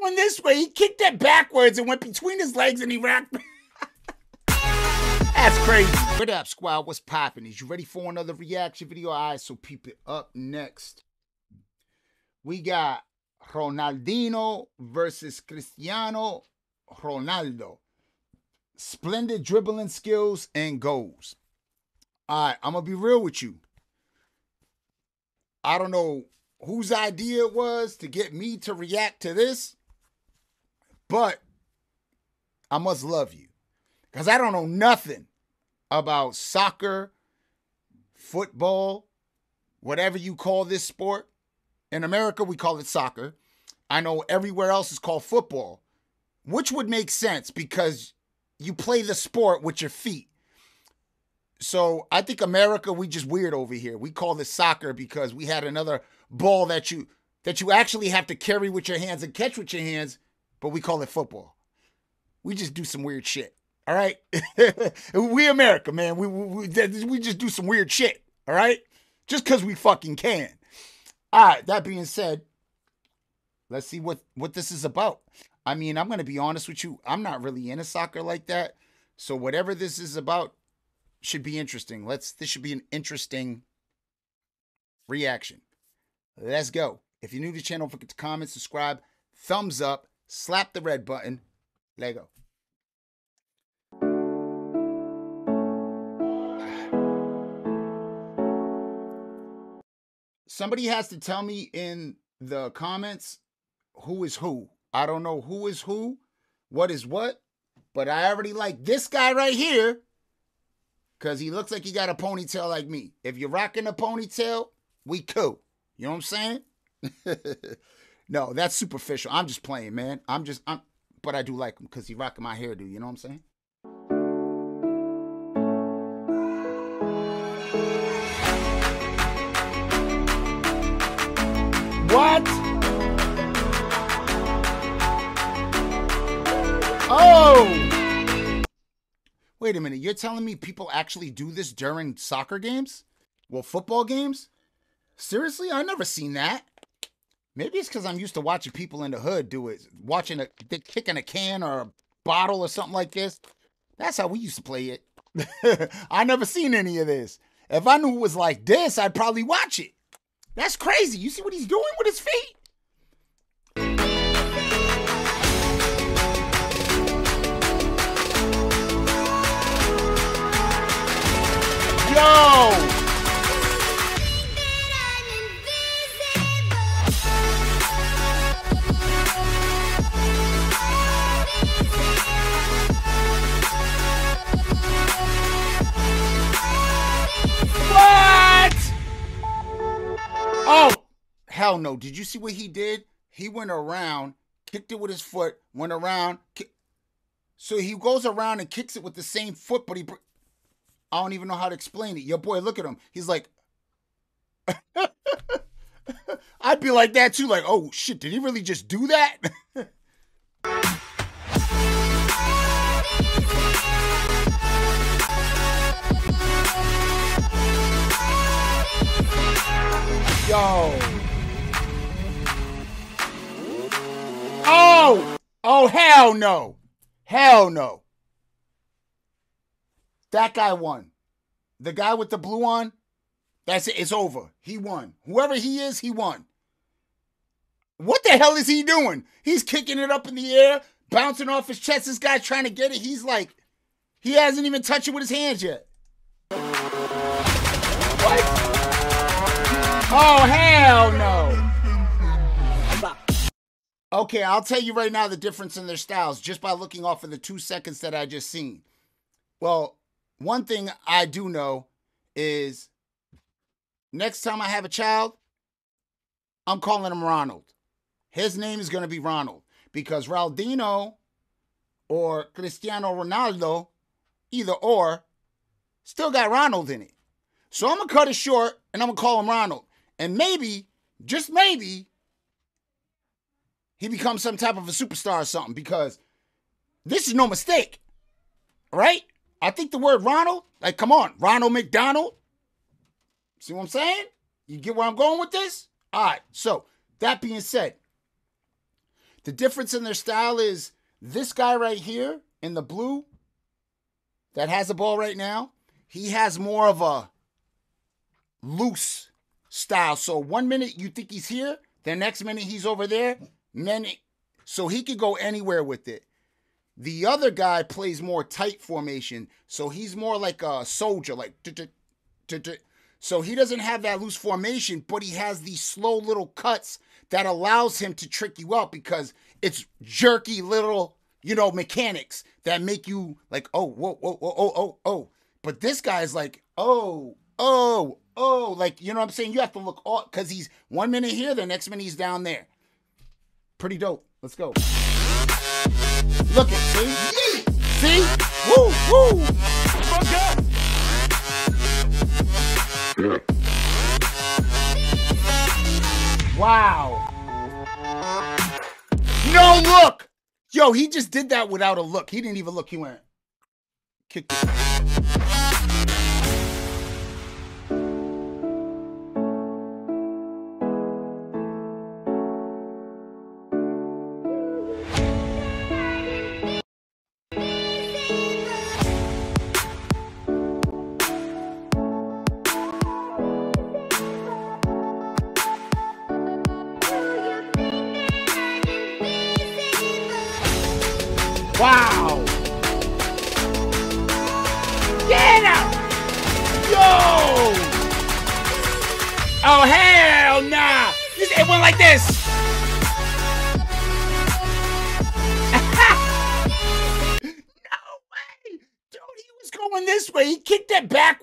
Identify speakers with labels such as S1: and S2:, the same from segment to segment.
S1: going this way. He kicked that backwards and went between his legs and he racked. That's crazy. What up, squad? What's popping? Is you ready for another reaction video? All right, so peep it up next. We got Ronaldinho versus Cristiano Ronaldo. Splendid dribbling skills and goals. All right, I'm going to be real with you. I don't know whose idea it was to get me to react to this, but I must love you because I don't know nothing about soccer, football, whatever you call this sport. In America, we call it soccer. I know everywhere else is called football, which would make sense because you play the sport with your feet. So I think America, we just weird over here. We call this soccer because we had another ball that you that you actually have to carry with your hands and catch with your hands, but we call it football. We just do some weird shit. All right, we America, man. We, we we just do some weird shit. All right, just because we fucking can. All right. That being said, let's see what what this is about. I mean, I'm gonna be honest with you. I'm not really into soccer like that. So whatever this is about should be interesting. Let's. This should be an interesting reaction. Let's go. If you're new to the channel, forget to comment, subscribe, thumbs up, slap the red button. Lego. Somebody has to tell me in the comments who is who. I don't know who is who, what is what, but I already like this guy right here because he looks like he got a ponytail like me. If you're rocking a ponytail, we cool. You know what I'm saying? no, that's superficial. I'm just playing, man. I'm just, I'm, but I do like him because he rocking my hairdo. You know what I'm saying? What? Oh! Wait a minute. You're telling me people actually do this during soccer games? Well, football games? Seriously? I never seen that. Maybe it's because I'm used to watching people in the hood do it. Watching a kicking a can or a bottle or something like this. That's how we used to play it. I never seen any of this. If I knew it was like this, I'd probably watch it. That's crazy. You see what he's doing with his feet? No. Did you see what he did? He went around, kicked it with his foot, went around. So he goes around and kicks it with the same foot, but he. I don't even know how to explain it. Your boy, look at him. He's like. I'd be like that too. Like, oh shit, did he really just do that? Yo. Oh! Hell no. Hell no. That guy won. The guy with the blue on, that's it. It's over. He won. Whoever he is, he won. What the hell is he doing? He's kicking it up in the air, bouncing off his chest. This guy's trying to get it. He's like, he hasn't even touched it with his hands yet. What? Oh, hell no. Okay, I'll tell you right now the difference in their styles just by looking off of the two seconds that I just seen. Well, one thing I do know is next time I have a child, I'm calling him Ronald. His name is going to be Ronald because Raldino or Cristiano Ronaldo, either or, still got Ronald in it. So I'm going to cut it short and I'm going to call him Ronald. And maybe, just maybe, he becomes some type of a superstar or something because this is no mistake. Right? I think the word Ronald, like, come on, Ronald McDonald. See what I'm saying? You get where I'm going with this? All right. So, that being said, The difference in their style is this guy right here in the blue that has the ball right now, he has more of a loose style. So one minute you think he's here, the next minute he's over there. Minute, so he could go anywhere with it. The other guy plays more tight formation, so he's more like a soldier, like. So he doesn't have that loose formation, but he has these slow little cuts that allows him to trick you out because it's jerky little, you know, mechanics that make you like, oh, whoa, whoa, whoa, oh, oh, oh. But this guy's like, oh, oh, oh, like, you know what I'm saying? You have to look all because he's one minute here, the next minute he's down there. Pretty dope. Let's go. Look at see? See? Woo, woo! Wow. No look. Yo, he just did that without a look. He didn't even look. He went, kicked it.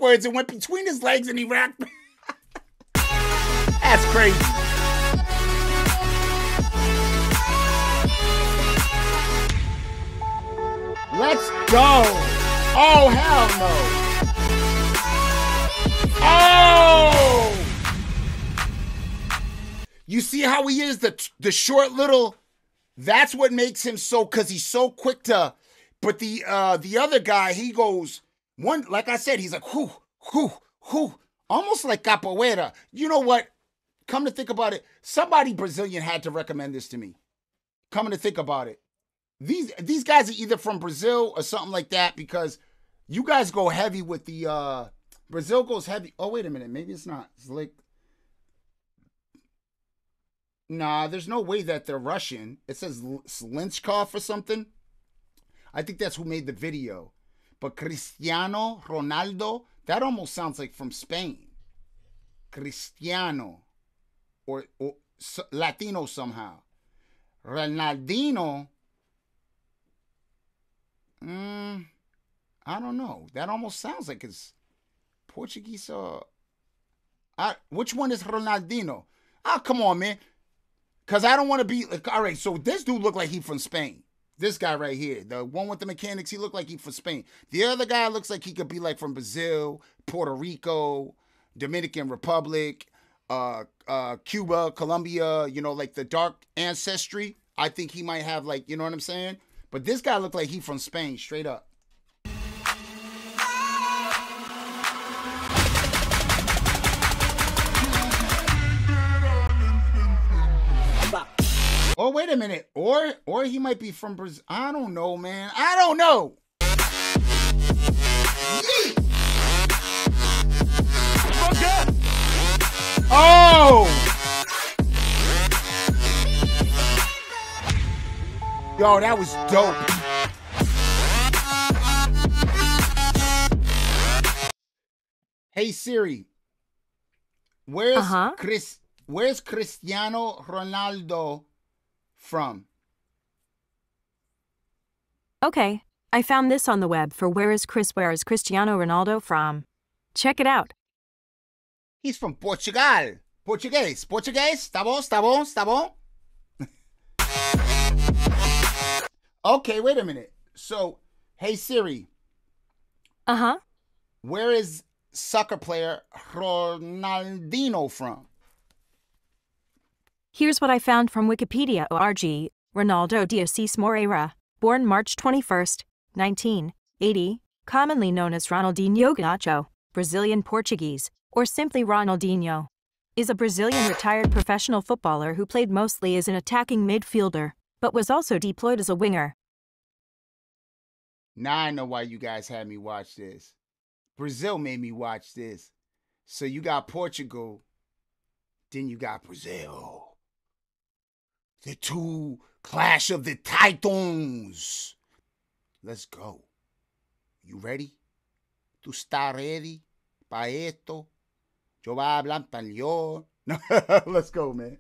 S1: Backwards and went between his legs, and he racked. That's crazy. Let's go. Oh, hell no. Oh! You see how he is? The, the short little, that's what makes him so, because he's so quick to, but the uh the other guy, he goes, one, like I said, he's like, whoo, whoo, whoo, almost like capoeira. You know what? Come to think about it, somebody Brazilian had to recommend this to me. Coming to think about it. These these guys are either from Brazil or something like that because you guys go heavy with the uh Brazil goes heavy. Oh wait a minute, maybe it's not. It's like Nah, there's no way that they're Russian. It says Lynchkov or something. I think that's who made the video. But Cristiano Ronaldo, that almost sounds like from Spain. Cristiano or, or Latino somehow. Ronaldinho Mm, I don't know. That almost sounds like it's Portuguese. Uh, I, which one is Ronaldinho? Oh, come on, man. Cause I don't want to be like. All right, so this dude look like he from Spain. This guy right here, the one with the mechanics, he looked like he from Spain. The other guy looks like he could be like from Brazil, Puerto Rico, Dominican Republic, uh, uh, Cuba, Colombia. You know, like the dark ancestry. I think he might have like, you know what I'm saying? But this guy looked like he from Spain, straight up. Wait a minute. Or or he might be from Brazil. I don't know, man. I don't know. Oh! Yo, that was dope. Hey Siri, where's uh-huh. Chris? Where's Cristiano Ronaldo from?
S2: Okay, I found this on the web for where is Chris? Where is Cristiano Ronaldo from? Check it out.
S1: He's from Portugal. Portuguese. Portuguese. Tá bom? Tá bom? Tá bom? Okay, wait a minute. So, hey Siri.
S2: Uh huh.
S1: Where is soccer player Ronaldinho from?
S2: Here's what I found from Wikipedia org. Ronaldo de Assis Moreira, born March 21st, 1980, commonly known as Ronaldinho Gaúcho, Brazilian Portuguese, or simply Ronaldinho, is a Brazilian retired professional footballer who played mostly as an attacking midfielder but was also deployed as a winger.
S1: Now I know why you guys had me watch this. Brazil made me watch this. So you got Portugal, then you got Brazil. The two clash of the titans. Let's go. You ready? ¿Tú estás ready para esto? Yo voy a hablar español. Let's go, man.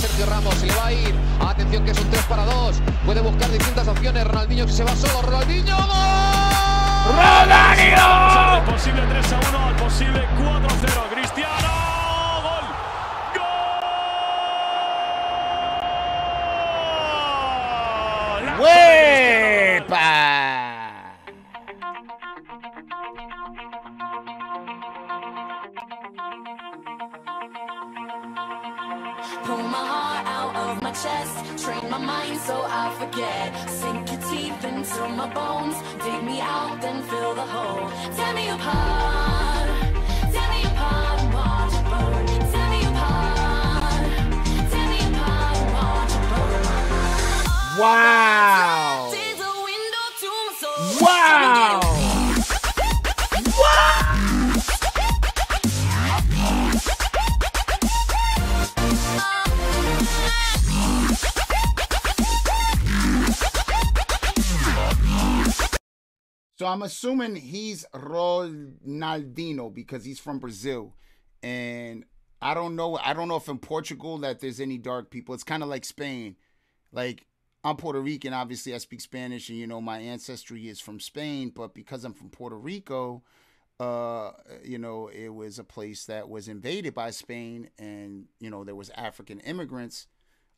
S3: Sergio Ramos se le va a ir. Atención que es un 3 para 2. Puede buscar distintas opciones. Ronaldinho que se va solo. Ronaldinho. ¡Gol!
S4: Del posible 3 a 1 al posible 4 a 0. Cristiano.
S5: Then fill the hole. Tear me apart.
S1: Wow! So I'm assuming he's Ronaldinho because he's from Brazil. And I don't know I don't know if in Portugal that there's any dark people. It's kind of like Spain. Like I'm Puerto Rican, obviously I speak Spanish and you know my ancestry is from Spain, but because I'm from Puerto Rico, uh you know, it was a place that was invaded by Spain and you know there was African immigrants.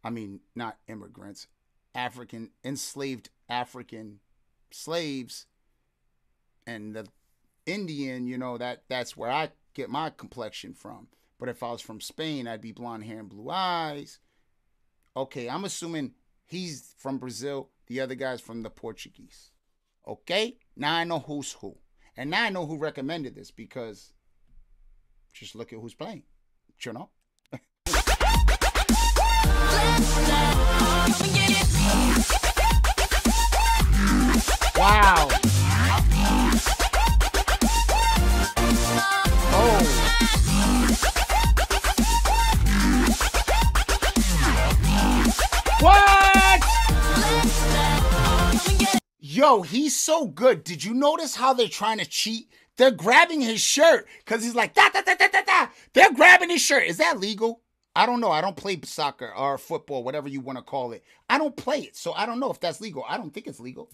S1: I mean, not immigrants, African enslaved African slaves and the Indian, you know, that that's where I get my complexion from. But if I was from Spain, I'd be blonde hair and blue eyes. Okay, I'm assuming he's from Brazil, the other guy's from the Portuguese. Okay? Now I know who's who. And now I know who recommended this because just look at who's playing. You know? He's so good. Did you notice how they're trying to cheat? They're grabbing his shirt because he's like, da, da, da, da, da, da. They're grabbing his shirt. Is that legal? I don't know. I don't play soccer or football, whatever you want to call it. I don't play it. So I don't know if that's legal. I don't think it's legal.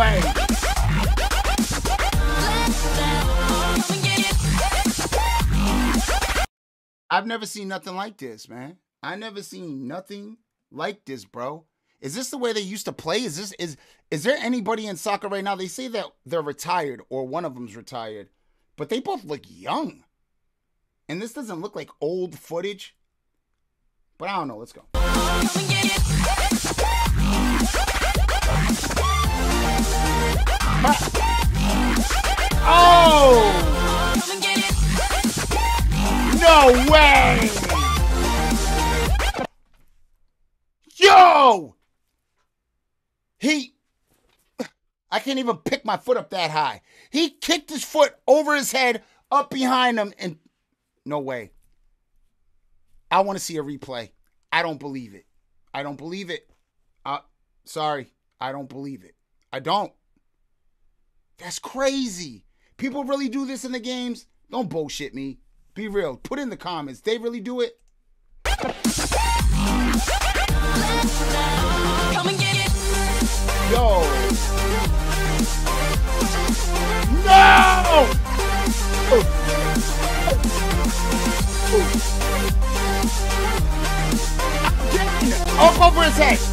S1: Way. I've never seen nothing like this, man. I never seen nothing like this, bro. Is this the way they used to play? Is this is is there anybody in soccer right now? They say that they're retired or one of them's retired, but they both look young. And this doesn't look like old footage. But I don't know. Let's go. Oh! No way! Yo! He. I can't even pick my foot up that high. He kicked his foot over his head, up behind him, and. No way. I want to see a replay. I don't believe it. I don't believe it. Uh, sorry. I don't believe it. I don't. That's crazy. People really do this in the games? Don't bullshit me. Be real. Put in the comments. They really do it? Yo. No! Up over his head.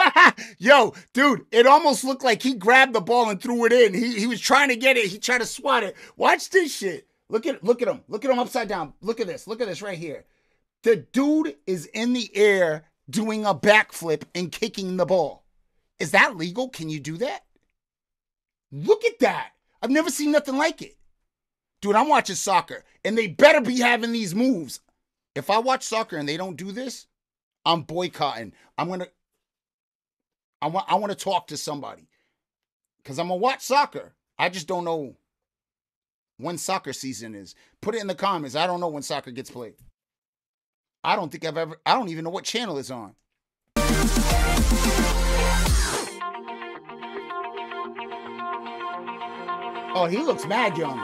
S1: Yo, dude, it almost looked like he grabbed the ball and threw it in. He he was trying to get it. He tried to swat it. Watch this shit. Look at look at him. Look at him upside down. Look at this. Look at this right here. The dude is in the air doing a backflip and kicking the ball. Is that legal? Can you do that? Look at that. I've never seen nothing like it. Dude, I'm watching soccer and they better be having these moves. If I watch soccer and they don't do this, I'm boycotting. I'm going to I want I want to talk to somebody. Cuz I'm to watch soccer. I just don't know when soccer season is. Put it in the comments. I don't know when soccer gets played. I don't think I've ever I don't even know what channel it's on. Oh, he looks mad young.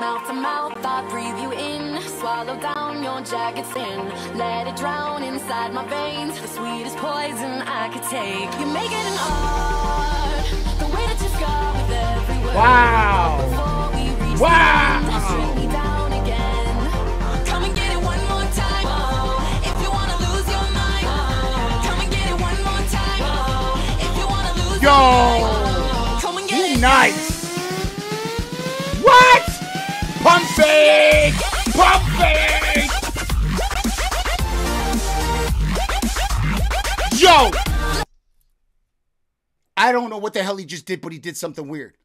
S5: Mouth to mouth, I breathe you in. Swallow down your jagged sin. Let it drown inside my veins. The sweetest poison I could take. You make it an art. The way that you scar with every word.
S1: Wow.
S5: We reach
S1: Wow.
S5: the end, strip me down again.
S1: Yo! I don't know what the hell he just did, but he did something weird.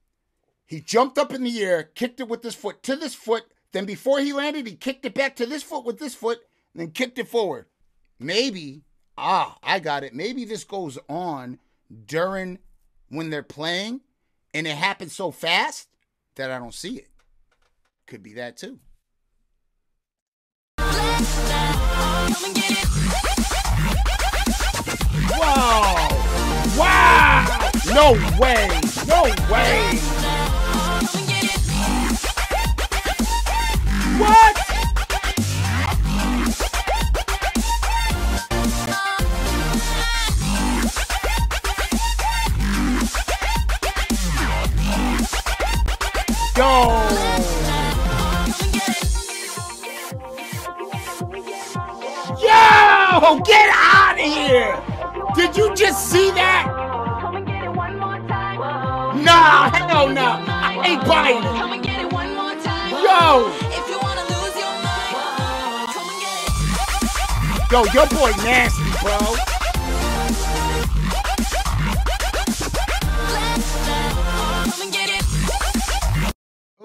S1: He jumped up in the air, kicked it with his foot to this foot, then before he landed, he kicked it back to this foot with this foot, and then kicked it forward. Maybe, ah, I got it. Maybe this goes on during when they're playing and it happens so fast that I don't see it. Could be that too. Whoa! Wow! No way! No way! What? Yo! Yo! Get out of here! Did you just see that?
S5: Come and get it one more time.
S1: Nah, hell no! I ain't buying it!
S5: Come and get it one more time.
S1: Yo! Yo, your boy nasty, bro.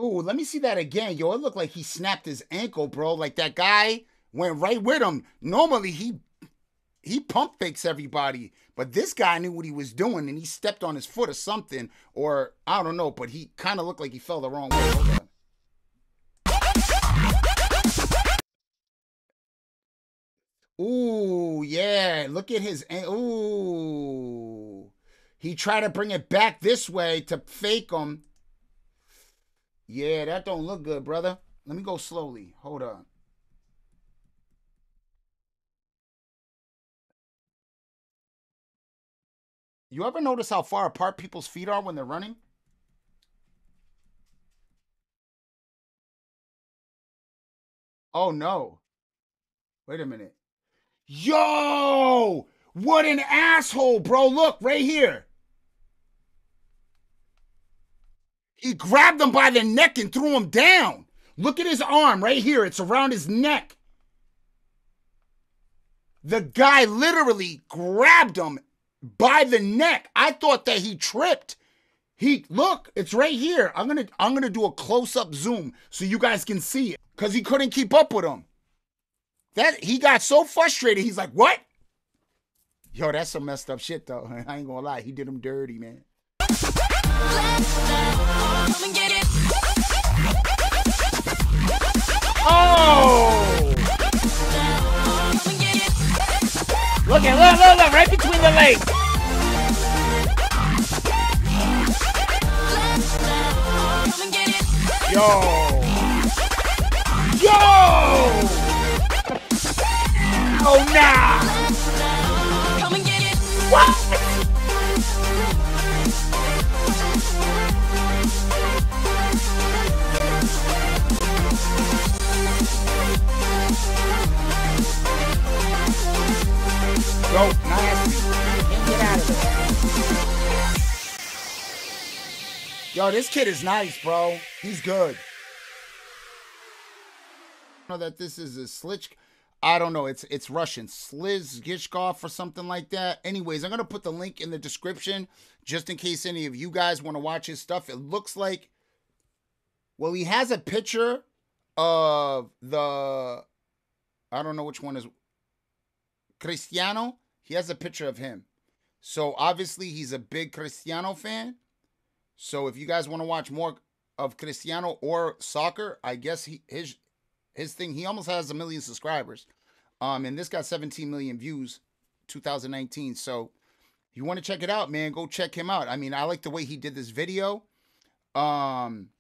S1: Ooh, let me see that again. Yo, it looked like he snapped his ankle, bro. Like that guy went right with him. Normally he he pump fakes everybody, but this guy knew what he was doing and he stepped on his foot or something, or I don't know, but he kind of looked like he fell the wrong way. Ooh, yeah. Look at his. Ooh. He tried to bring it back this way to fake him. Yeah, that don't look good, brother. Let me go slowly. Hold on. You ever notice how far apart people's feet are when they're running? Oh no. Wait a minute. Yo! What an asshole, bro. Look, right here. He grabbed him by the neck and threw him down. Look at his arm right here. It's around his neck. The guy literally grabbed him by the neck. I thought that he tripped. He look, it's right here. I'm gonna I'm gonna do a close-up zoom so you guys can see it. Cause he couldn't keep up with him. That he got so frustrated, he's like, what? Yo, that's some messed up shit though. I ain't gonna lie, he did him dirty, man. Look look, look, look, right between the legs.
S5: Come and get it.
S1: Yo! Yo! Oh nah!
S5: Come and get it.
S1: What? Yo, this kid is nice, bro. He's good. I know that this is a Slitch. I don't know. It's it's Russian. Sliz Gishkov or something like that. Anyways, I'm gonna put the link in the description just in case any of you guys want to watch his stuff. It looks like well, he has a picture of the I don't know which one is Cristiano. He has a picture of him. So obviously he's a big Cristiano fan. So if you guys want to watch more of Cristiano or soccer, I guess he his his thing he almost has a million subscribers. Um and this got 17 million views 2019. So you want to check it out, man, go check him out. I mean, I like the way he did this video. Um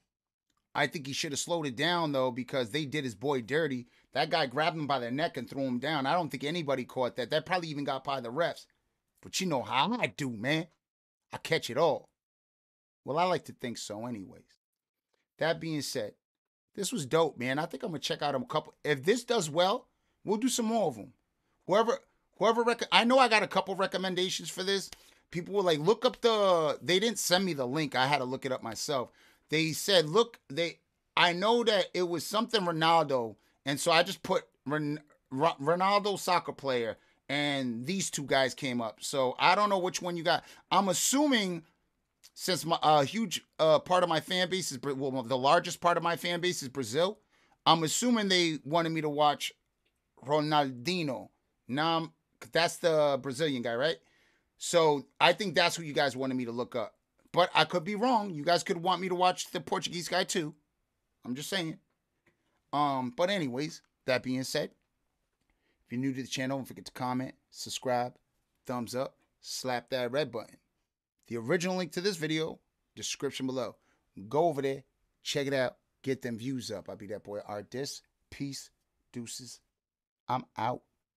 S1: I think he should have slowed it down though because they did his boy dirty. That guy grabbed him by the neck and threw him down. I don't think anybody caught that. That probably even got by the refs. But you know how I do, man. I catch it all. Well, I like to think so, anyways. That being said, this was dope, man. I think I'm gonna check out a couple. If this does well, we'll do some more of them. Whoever, whoever, rec- I know I got a couple recommendations for this. People were like, look up the. They didn't send me the link. I had to look it up myself. They said, look, they. I know that it was something Ronaldo, and so I just put Ron, Ronaldo soccer player, and these two guys came up. So I don't know which one you got. I'm assuming since my uh, huge uh, part of my fan base is well, the largest part of my fan base is Brazil. I'm assuming they wanted me to watch Ronaldinho. Now that's the Brazilian guy, right? So I think that's who you guys wanted me to look up. But I could be wrong. You guys could want me to watch the Portuguese guy too. I'm just saying. Um, but anyways, that being said, if you're new to the channel, don't forget to comment, subscribe, thumbs up, slap that red button. The original link to this video, description below. Go over there, check it out, get them views up. I'll be that boy RDiss. Peace, deuces. I'm out.